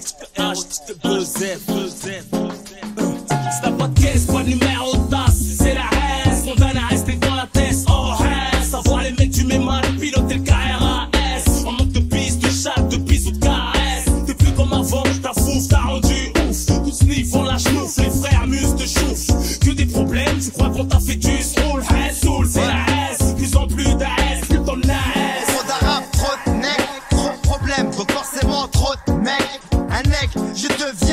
R-O-H-2-Z. C'est pas de caisse, pas de numéro de tasse, c'est la haine. Condamné à rester dans la tête, oh haine. Savoir les mecs, tu mets mal, piloter le KRAS. On manque de pistes, de chat, de bisous, de caresse. T'es plus comme avant, ta fouf, t'as rendu ouf. Tous sniff, on la chenouf, les frères musent de chouf. Que des problèmes, tu crois qu'on t'a fait je deviens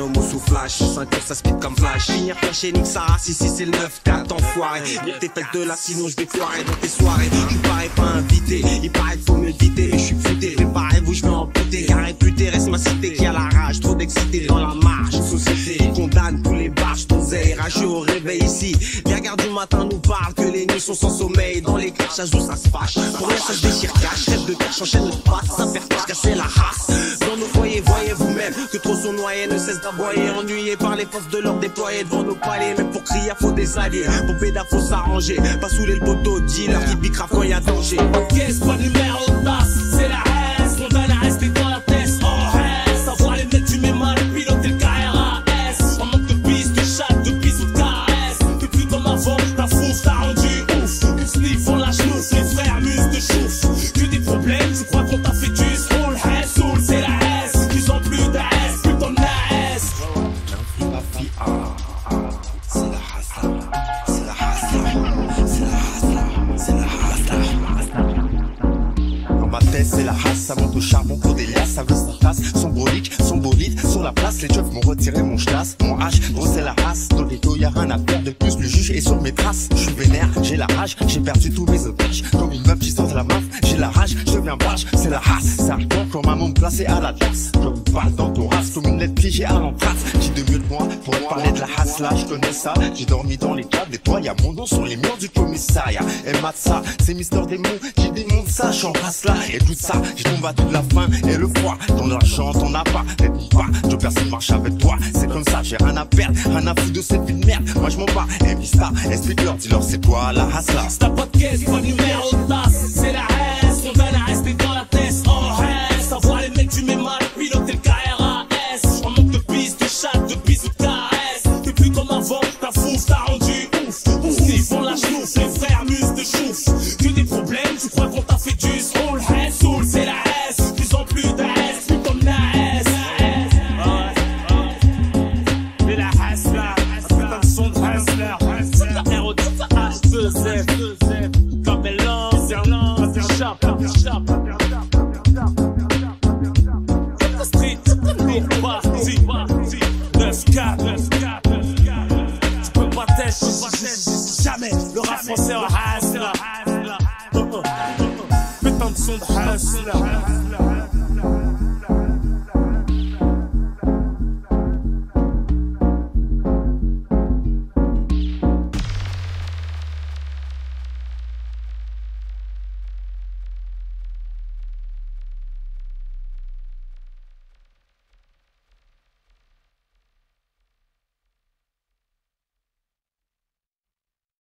homme sous flash, 5 que ça speed comme flash. Finir caché, nique sa race, ici c'est le 9-4, enfoiré. Nique tes fêtes de là, sinon je vais foirer dans tes soirées. Je parais pas invité, il paraît qu'il faut me éviter, mais je suis futé. Préparez-vous, je vais amputer, car réputé reste ma cité qui a la rage, trop d'excité dans la marche. Société condamne tous les barges, ton zé, rageux au réveil ici. Les regards du matin nous parlent que les nuits sont sans sommeil. Dans les clashs, ça joue, ça se fâche. Pour rien, ça se déchire, cache, rêve de cash, enchaîne de passe, ça perd pas, casser la race. Trop sont noyés, ne cessent d'aboyer, ennuyés par les forces de l'ordre déployées devant nos paliers. Même pour crier, faut des alliés. Pour pédale, faut s'arranger. Pas saouler le poteau, dealer qui pique grave quand y a danger. Caisse, pas de numéro c'est la race, ça monte au charbon pour des liasses, ça veut sa place. Son brolique, son bolide, sur la place, les jobs m'ont retiré mon chlasse, mon H, gros c'est la race. Dans les dos, y'a rien à faire de plus, le juge est sur mes traces. Je suis vénère, j'ai la rage, j'ai perdu tous mes otages. Comme une meuf qui sort de la meuf, j'ai la rage, je deviens barge, c'est la race. Ça répond comme un monde placé à la taxe. Je lettre piégée à l'entrace. J'ai de mieux de moi pour parler de la race là, je connais ça. J'ai dormi dans les câbles, et toi, y'a mon nom sur les murs du commissariat. Et ça, c'est Mister Démon qui démonte ça, j'en passe là. Et tout ça, je tombe à toute la faim et le froid. Ton argent, t'en as pas, n'aide pas. Je personne marche avec toi, c'est comme ça, j'ai rien à perdre, rien à foutre de cette vie de merde. Moi je m'en bats, et Mista, explique-leur, dis-leur c'est quoi la de caisse, pas de numéro de c'est la haine. Dans la tête, Tu peux pas jamais. Le rap français en là. Putain de son de là.